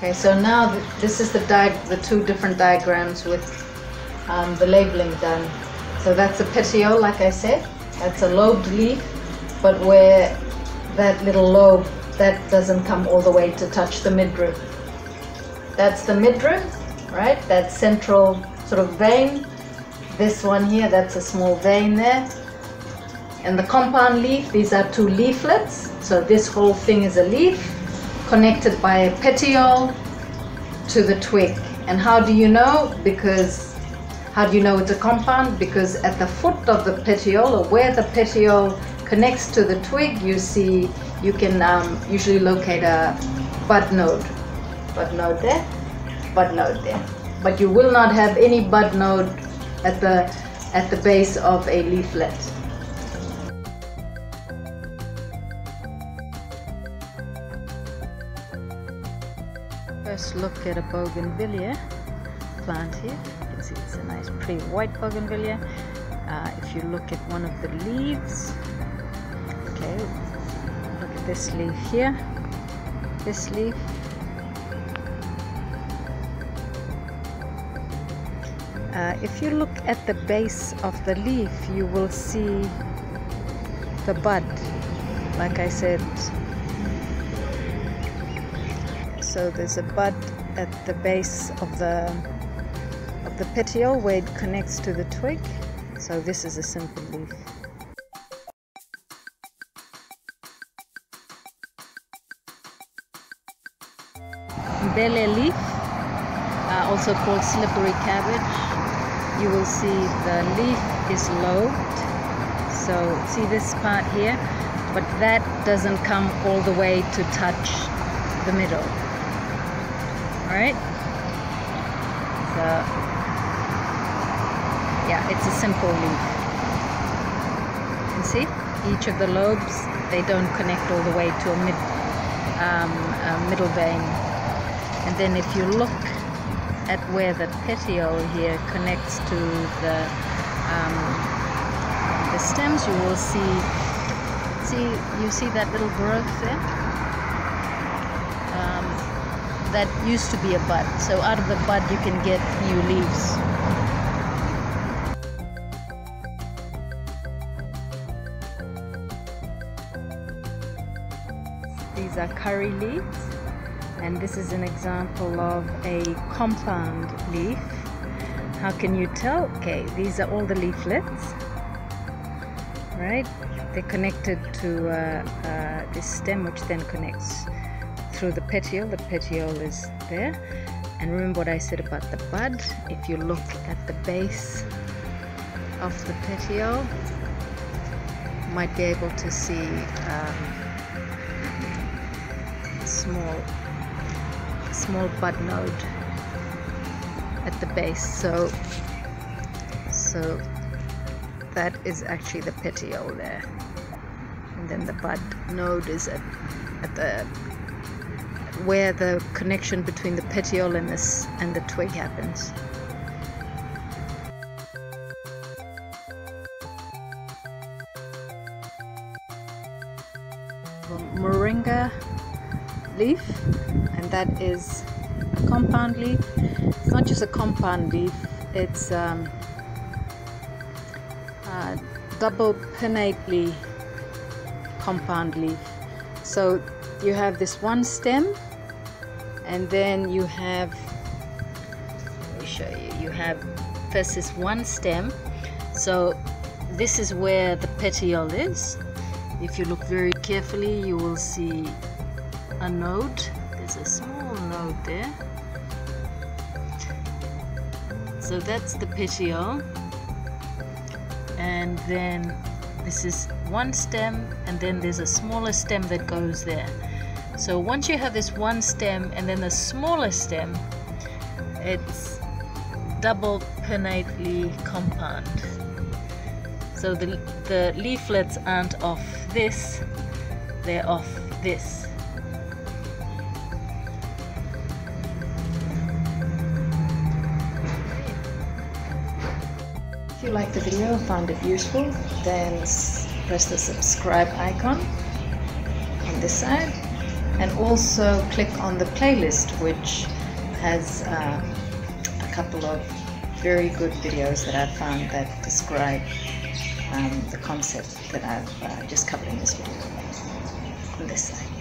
Okay, so now th- this is the the two different diagrams with um, the labeling done. So that's a petiole, like I said. That's a lobed leaf, but where that little lobe that doesn't come all the way to touch the midrib. That's the midrib, right? That central sort of vein. This one here, that's a small vein there. And the compound leaf, these are two leaflets. So this whole thing is a leaf connected by a petiole to the twig. And how do you know? Because how do you know it's a compound? Because at the foot of the petiole, or where the petiole connects to the twig, you see you can um, usually locate a bud node. Bud node there, bud node there. But you will not have any bud node at the at the base of a leaflet. First look at a bougainvillea plant here. You can see it's a nice pretty white bougainvillea. Uh, if you look at one of the leaves, okay, look at this leaf here, this leaf. Uh, if you look at the base of the leaf, you will see the bud. Like I said, so there's a bud at the base of the of the petiole where it connects to the twig. So this is a simple leaf. Bele leaf uh, also called slippery cabbage. You will see the leaf is lobed. So see this part here? But that doesn't come all the way to touch the middle Alright? So, yeah, it's a simple leaf. You can see each of the lobes, they don't connect all the way to a mid um, a middle vein. And then if you look at where the petiole here connects to the um, the stems, you will see see you see that little growth there. That used to be a bud. So out of the bud you can get new leaves. These are curry leaves and this is an example of a compound leaf. How can you tell? Okay, these are all the leaflets, right? They're connected to uh, uh, this stem which then connects through the petiole. The petiole is there. And remember what I said about the bud. If you look at the base of the petiole, you might be able to see um, small, small bud node at the base. So, so that is actually the petiole there, and then the bud node is at, at the where the connection between the petiole and the twig happens. Moringa leaf, and that is a compound leaf. It's not just a compound leaf; it's um, a double pinnately compound leaf. So you have this one stem and then you have let me show you. You have this one stem. So this is where the petiole is. If you look very carefully you will see a node. There's a small node there. So that's the petiole. And then this is one stem and then there's a smaller stem that goes there so once you have this one stem and then the smaller stem it's double pinnately compound. So the, the leaflets aren't off this they're off this. If you liked the video and found it useful, then press the subscribe icon on this side and also click on the playlist which has uh, a couple of very good videos that I've found that describe um, the concept that I've uh, just covered in this video on this side.